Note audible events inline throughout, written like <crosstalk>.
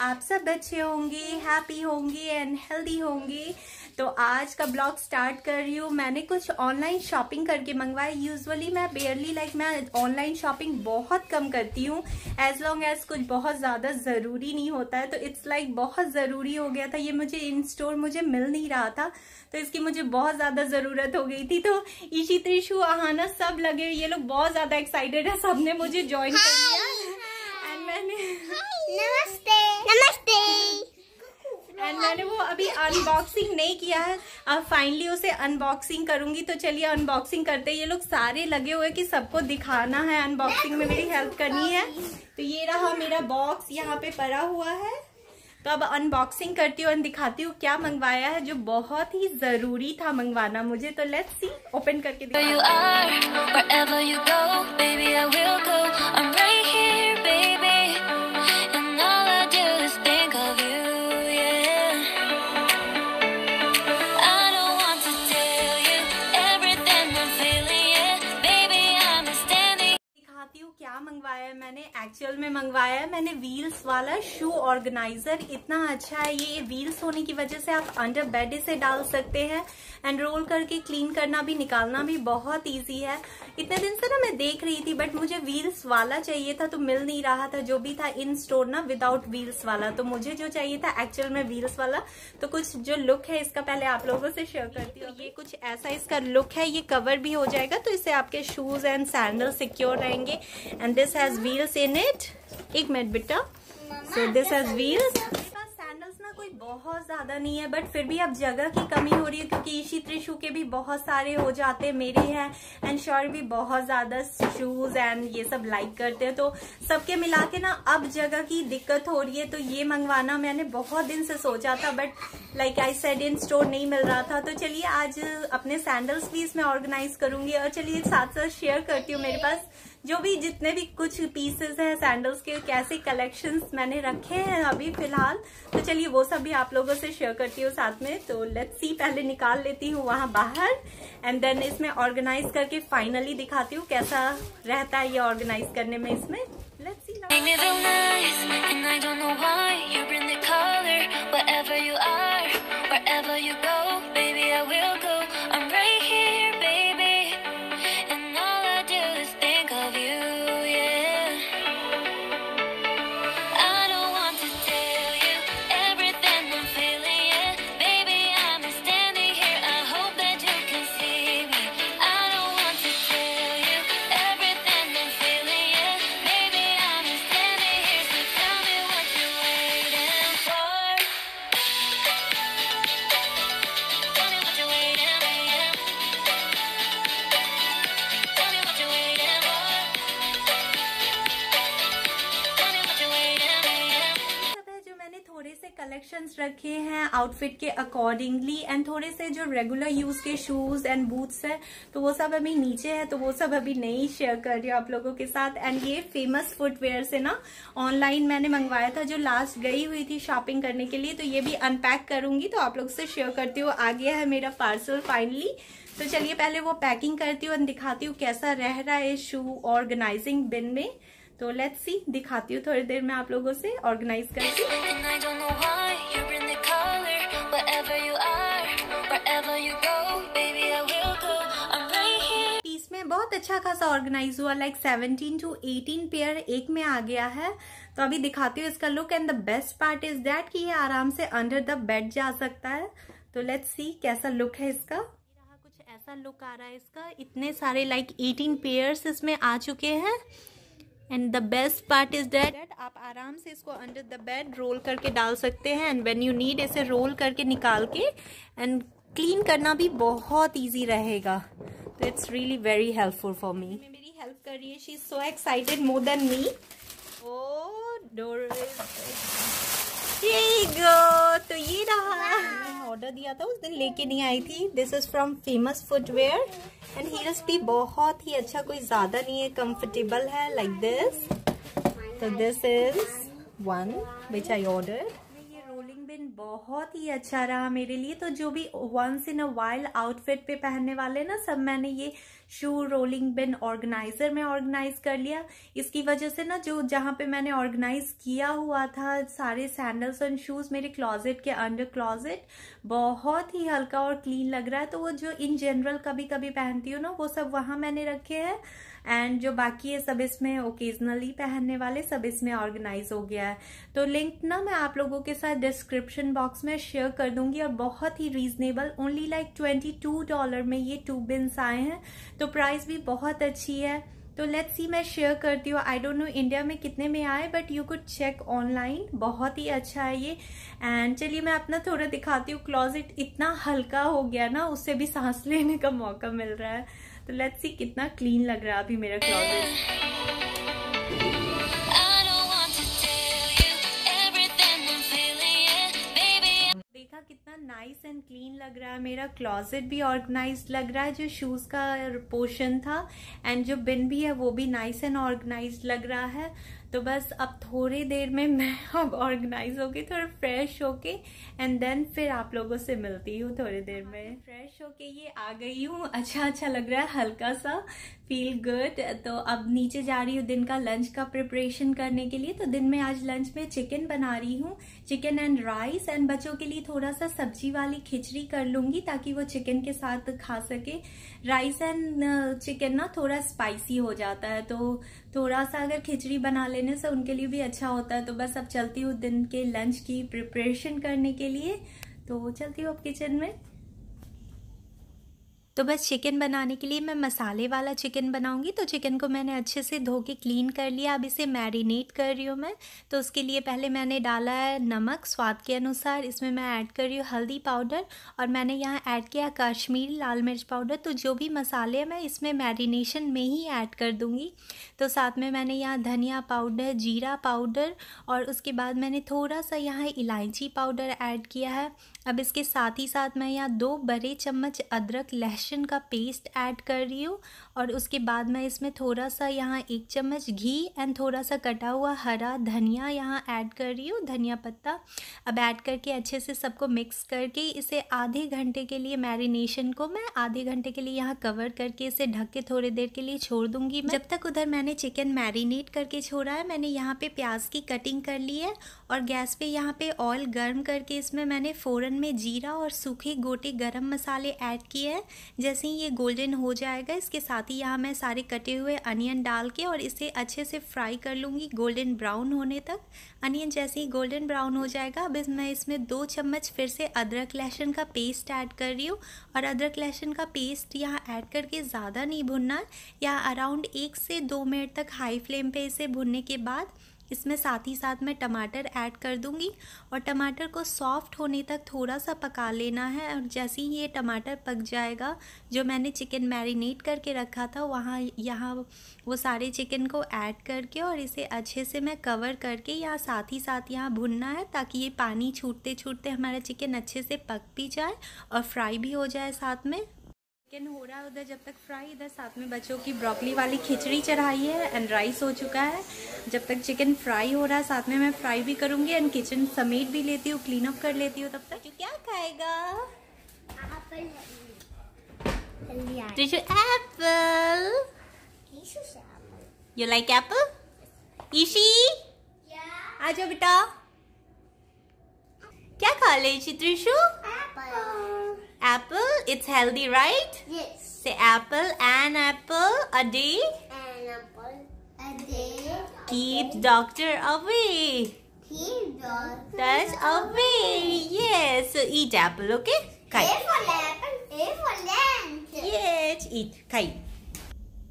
आप सब अच्छे होंगे हैप्पी होंगे एंड हेल्दी होंगे। तो आज का ब्लॉग स्टार्ट कर रही हूँ। मैंने कुछ ऑनलाइन शॉपिंग करके मंगवाया। यूजुअली मैं बेयरली लाइक मैं ऑनलाइन शॉपिंग बहुत कम करती हूँ। एज लॉन्ग एज कुछ बहुत ज़्यादा ज़रूरी नहीं होता है तो इट्स लाइक like बहुत ज़रूरी हो गया था। ये मुझे इन स्टोर मुझे मिल नहीं रहा था तो इसकी मुझे बहुत ज़्यादा ज़रूरत हो गई थी। तो ईशी त्रिशु आहाना सब लगे ये लोग बहुत ज़्यादा एक्साइटेड है। सबने मुझे ज्वाइन कर लिया। एंड मैंने नमस्ते। नमस्ते। एंड मैंने वो अभी अनबॉक्सिंग नहीं किया है। अब फाइनली उसे अनबॉक्सिंग करूँगी। तो चलिए अनबॉक्सिंग करते ये लोग सारे लगे हुए कि सबको दिखाना है। अनबॉक्सिंग में मेरी हेल्प करनी है। तो ये रहा मेरा बॉक्स यहाँ पे पड़ा हुआ है। तो अब अनबॉक्सिंग करती हूँ दिखाती हूँ क्या मंगवाया है जो बहुत ही ज़रूरी था मंगवाना मुझे। तो लेट्स सी ओपन करके व्हील्स वाला शू ऑर्गेनाइजर इतना अच्छा है, ये व्हील्स होने की वजह से आप अंडर बेड इसे डाल सकते हैं एंड रोल करके क्लीन करना भी, निकालना भी बहुत इजी है। इतने दिन से ना मैं देख रही थी बट मुझे व्हील्स वाला चाहिए था तो मिल नहीं रहा था, जो भी था इन स्टोर ना विदाउट व्हील्स वाला। तो मुझे जो चाहिए था एक्चुअल में व्हील्स वाला तो कुछ जो लुक है इसका पहले आप लोगों से शेयर करती हूँ। ये कुछ ऐसा इसका लुक है, ये कवर भी हो जाएगा तो इससे आपके शूज़ एंड सैंडल सिक्योर रहेंगे। And this has wheels in it एक मिनट बेटा। सो दिस हैज़ व्हील्स कोई बहुत ज़्यादा नहीं है बट फिर भी अब जगह की कमी हो रही है क्योंकि इसी त्रिशु के भी बहुत सारे हो जाते हैं मेरे हैं एंड श्योर भी बहुत ज़्यादा शूज़ एंड ये सब लाइक करते हैं। तो सबके मिला के ना अब जगह की दिक्कत हो रही है तो ये मंगवाना मैंने बहुत दिन से सोचा था but like I said in store नहीं मिल रहा था। तो चलिए आज अपने सैंडल्स भी इसमें ऑर्गेनाइज करूँगी और चलिए साथ साथ शेयर करती हूँ मेरे पास। जो भी जितने भी कुछ पीसेस हैं सैंडल्स के, कैसे कलेक्शंस मैंने रखे हैं अभी फ़िलहाल तो चलिए वो सब भी आप लोगों से शेयर करती हूँ साथ में। तो लेट्स सी पहले निकाल लेती हूँ वहाँ बाहर एंड देन इसमें ऑर्गेनाइज करके फाइनली दिखाती हूँ कैसा रहता है ये ऑर्गेनाइज करने में इसमें। लेट्स सी कलेक्शंस रखे हैं आउटफिट के अकॉर्डिंगली एंड थोड़े से जो रेगुलर यूज़ के शूज़ एंड बूट्स है तो वो सब अभी नीचे है तो वो सब अभी नहीं शेयर कर रही हूँ आप लोगों के साथ। एंड ये फ़ेमस फुटवेयर से ना ऑनलाइन मैंने मंगवाया था जो लास्ट गई हुई थी शॉपिंग करने के लिए तो ये भी अनपैक करूँगी तो आप लोग से शेयर करती हूँ। आ गया है मेरा पार्सल फाइनली तो चलिए पहले वो पैकिंग करती हूँ दिखाती हूँ कैसा रह रहा है शू ऑर्गेनाइजिंग बिन में। तो लेट्स सी दिखाती हूँ थोड़ी देर में आप लोगों से ऑर्गेनाइज करके इसमें बहुत अच्छा खासा ऑर्गेनाइज हुआ लाइक 17 टू 18 पेयर एक में आ गया है। तो अभी दिखाती हूँ इसका look and the best part is that कि ये आराम से अंडर द बेड जा सकता है। तो लेट्स सी कैसा लुक है इसका। कुछ ऐसा लुक आ रहा है इसका। इतने सारे लाइक like 18 पेयर्स इसमें आ चुके हैं। And the best part is that आप आराम से इसको अंडर द बेड रोल करके डाल सकते हैं एंड वेन यू नीड इसे रोल करके निकाल के एंड क्लीन करना भी बहुत ईजी रहेगा तो it's really very helpful for me मेरी हेल्प कर रही है she is so excited more than me oh door तो ये रहा ऑर्डर दिया था, उस दिन लेके नहीं आई थी। This is from famous footwear and heels भी बहुत ही अच्छा कोई ज़्यादा नहीं है कंफर्टेबल है लाइक दिस तो this is one which I order been बहुत ही अच्छा रहा मेरे लिए। तो जो भी once in a wild outfit पे पहनने वाले ना, सब मैंने ये शू रोलिंग बिन ऑर्गेनाइजर में ऑर्गेनाइज कर लिया। इसकी वजह से ना, जो जहाँ पे मैंने ऑर्गेनाइज किया हुआ था, सारे सैंडल्स एंड शूज़ मेरे क्लॉजेट के अंडर क्लॉजेट बहुत ही हल्का और क्लीन लग रहा है। तो वो जो इन जनरल कभी कभी पहनती हूँ ना, वो सब वहाँ मैंने रखे हैं। एंड जो बाकी है, सब इसमें ओकेजनली पहनने वाले, सब इसमें ऑर्गेनाइज हो गया है। तो लिंक ना मैं आप लोगों के साथ डिस्क्रिप्शन बॉक्स में शेयर कर दूँगी और बहुत ही reasonable only like twenty two dollar में ये टू बिन्स आए हैं। तो प्राइस भी बहुत अच्छी है। तो लेट्स सी मैं शेयर करती हूँ। आई डोंट नो इंडिया में कितने में आए but you could check online बहुत ही अच्छा है ये। एंड चलिए, मैं अपना थोड़ा दिखाती हूँ। क्लॉजेट इतना हल्का हो गया ना, उससे भी सांस लेने का मौका मिल रहा है। तो लेट्स सी कितना क्लीन लग रहा है अभी मेरा क्लॉजेट नाइस एंड क्लीन लग रहा है। मेरा क्लॉजेट भी ऑर्गेनाइज लग रहा है, जो शूज़ का पोर्शन था एंड जो बिन भी है, वो भी नाइस एंड ऑर्गेनाइज लग रहा है। तो बस अब थोड़ी देर में मैं <laughs> अब ऑर्गेनाइज होके थोड़ा फ्रेश होके एंड देन फिर आप लोगों से मिलती हूँ थोड़ी देर में। फ्रेश होके ये आ गई हूँ। अच्छा अच्छा लग रहा है हल्का सा फील गुड तो अब नीचे जा रही हूँ दिन का लंच का प्रिपरेशन करने के लिए। तो दिन में आज लंच में चिकन बना रही हूँ। चिकन एंड राइस एंड बच्चों के लिए थोड़ा सा सब्ज़ी वाली खिचड़ी कर लूँगी ताकि वो चिकन के साथ खा सके। राइस एंड चिकन ना थोड़ा स्पाइसी हो जाता है। तो थोड़ा सा अगर खिचड़ी बना लेने से उनके लिए भी अच्छा होता है। तो बस अब चलती हूँ दिन के लंच की प्रिपरेशन करने के लिए। तो चलती हूँ अब किचन में। तो बस चिकन बनाने के लिए मैं मसाले वाला चिकन बनाऊँगी। तो चिकन को मैंने अच्छे से धो के क्लीन कर लिया। अब इसे मैरिनेट कर रही हूँ मैं। तो उसके लिए पहले मैंने डाला है नमक स्वाद के अनुसार। इसमें मैं ऐड कर रही हूँ हल्दी पाउडर और मैंने यहाँ ऐड किया कश्मीरी लाल मिर्च पाउडर। तो जो भी मसाले हैं मैं इसमें मैरिनेशन में ही ऐड कर दूँगी। तो साथ में मैंने यहाँ धनिया पाउडर, जीरा पाउडर और उसके बाद मैंने थोड़ा सा यहाँ इलायची पाउडर ऐड किया है। अब इसके साथ ही साथ मैं यहाँ दो बड़े चम्मच अदरक लहसुन का पेस्ट ऐड कर रही हूँ और उसके बाद मैं इसमें थोड़ा सा यहाँ एक चम्मच घी एंड थोड़ा सा कटा हुआ हरा धनिया यहाँ ऐड कर रही हूँ, धनिया पत्ता। अब ऐड करके अच्छे से सबको मिक्स करके इसे आधे घंटे के लिए मैरिनेशन को मैं आधे घंटे के लिए यहाँ कवर करके इसे ढक के थोड़ी देर के लिए छोड़ दूँगी जब तक उधर मैंने चिकन मैरिनेट करके छोड़ा है, मैंने यहाँ पे प्याज की कटिंग कर ली है और गैस पे यहाँ पे ऑयल गर्म करके इसमें मैंने फ़ौरन में जीरा और सूखे गोटे गरम मसाले ऐड किए हैं जैसे ही ये गोल्डन हो जाएगा, इसके साथ ही यहाँ मैं सारे कटे हुए अनियन डाल के और इसे अच्छे से फ्राई कर लूँगी गोल्डन ब्राउन होने तक। अनियन जैसे ही गोल्डन ब्राउन हो जाएगा, अब मैं इसमें दो चम्मच फिर से अदरक लहसुन का पेस्ट ऐड कर रही हूँ। और अदरक लहसुन का पेस्ट यहाँ ऐड करके ज़्यादा नहीं भुनना है या अराउंड एक से दो मिनट तक हाई फ्लेम पे इसे भुनने के बाद इसमें साथ ही साथ मैं टमाटर ऐड कर दूँगी और टमाटर को सॉफ्ट होने तक थोड़ा सा पका लेना है और जैसे ही ये टमाटर पक जाएगा, जो मैंने चिकन मैरिनेट करके रखा था, वहाँ यहाँ वो सारे चिकन को ऐड करके और इसे अच्छे से मैं कवर करके यहाँ साथ ही साथ यहाँ भुनना है ताकि ये पानी छूटते छूटते हमारा चिकन अच्छे से पक भी जाए और फ्राई भी हो जाए साथ में। चिकन हो रहा है उधर जब तक फ्राई इधर साथ में बच्चों की ब्रोकली वाली खिचड़ी चढ़ाई है एंड राइस हो चुका है। जब तक चिकन फ्राई हो रहा है साथ में मैं फ्राई भी करूँगी एंड किचन समेट भी लेती हूँ क्लीन अप कर लेती हूँ तब तक। क्यों क्या खाएगा? एप्पल यू लाइक एप्पल ईशी आ जाओ बेटा क्या खा ले Trishu Apple, it's healthy, right? Yes. Say apple, an apple a day. An apple a day. Keep doctor away. Keep doctor That's away. Yes. So eat apple, okay? Kai. A for apple, A for lamp. Yes, eat. Kai.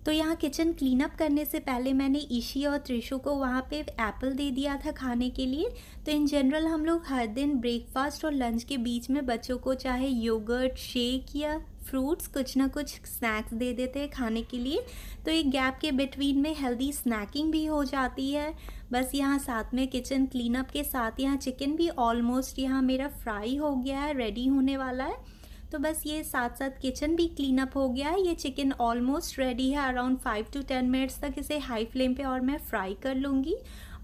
तो यहाँ kitchen clean up करने से पहले मैंने ईशी और त्रिशु को वहाँ पे एप्पल दे दिया था खाने के लिए। तो इन जनरल हम लोग हर दिन ब्रेकफास्ट और लंच के बीच में बच्चों को चाहे योगर्ट शेक या फ्रूट्स कुछ ना कुछ स्नैक्स दे देते हैं खाने के लिए। तो एक गैप के बिटवीन में हेल्दी स्नैकिंग भी हो जाती है। बस यहाँ साथ में किचन क्लीनअप के साथ यहाँ चिकन भी ऑलमोस्ट यहाँ मेरा फ्राई हो गया है रेडी होने वाला है। तो बस ये साथ साथ किचन भी क्लीन अप हो गया है। ये चिकन ऑलमोस्ट रेडी है। Around five to ten minutes तक इसे हाई फ्लेम पे और मैं फ्राई कर लूँगी।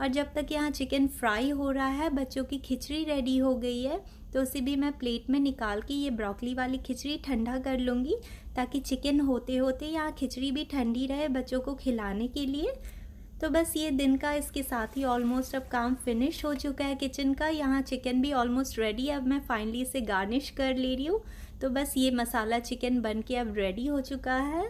और जब तक यहाँ चिकन फ्राई हो रहा है, बच्चों की खिचड़ी रेडी हो गई है तो उसे भी मैं प्लेट में निकाल के ये ब्रोकली वाली खिचड़ी ठंडा कर लूँगी, ताकि चिकन होते होते यहाँ खिचड़ी भी ठंडी रहे बच्चों को खिलाने के लिए। तो बस ये दिन का इसके साथ ही ऑलमोस्ट अब काम फिनिश हो चुका है किचन का। यहाँ चिकन भी ऑलमोस्ट रेडी है। अब मैं फाइनली इसे गार्निश कर ले रही हूँ। तो बस ये मसाला चिकन बन के अब रेडी हो चुका है।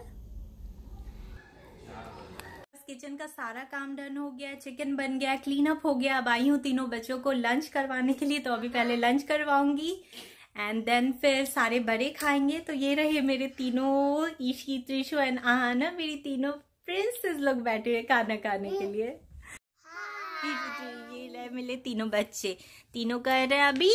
किचन का सारा काम डन हो गया चिकन बन गया क्लीन अप हो गया। अब आई हूँ तीनों बच्चों को लंच करवाने के लिए। तो अभी पहले लंच करवाऊँगी। एंड देन फिर सारे बड़े खाएँगे। तो ये रहे मेरे तीनों, ईशी, त्रिशु एंड आहाना, मेरी तीनों प्रिंसेस लोग बैठे हुए खाना खाने के लिए। ये ले मिले तीनों बच्चे। तीनों कह रहे हैं अभी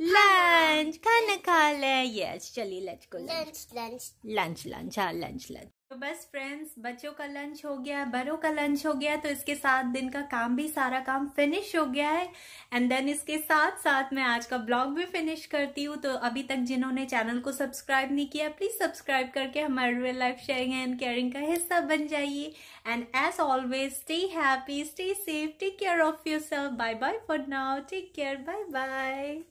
लंच खाना खा ले। यस चलिए लंच को लंच लंच लंच लंच हाँ लंच लंच तो बस फ्रेंड्स बच्चों का लंच हो गया, बड़ों का लंच हो गया तो इसके साथ दिन का काम भी, सारा काम फिनिश हो गया है। एंड देन इसके साथ साथ मैं आज का ब्लॉग भी फिनिश करती हूँ। तो अभी तक जिन्होंने चैनल को सब्सक्राइब नहीं किया प्लीज़ सब्सक्राइब करके हमारे real life sharing and caring का हिस्सा बन जाइए। And as always stay happy stay safe take care of yourself bye bye for now take care bye bye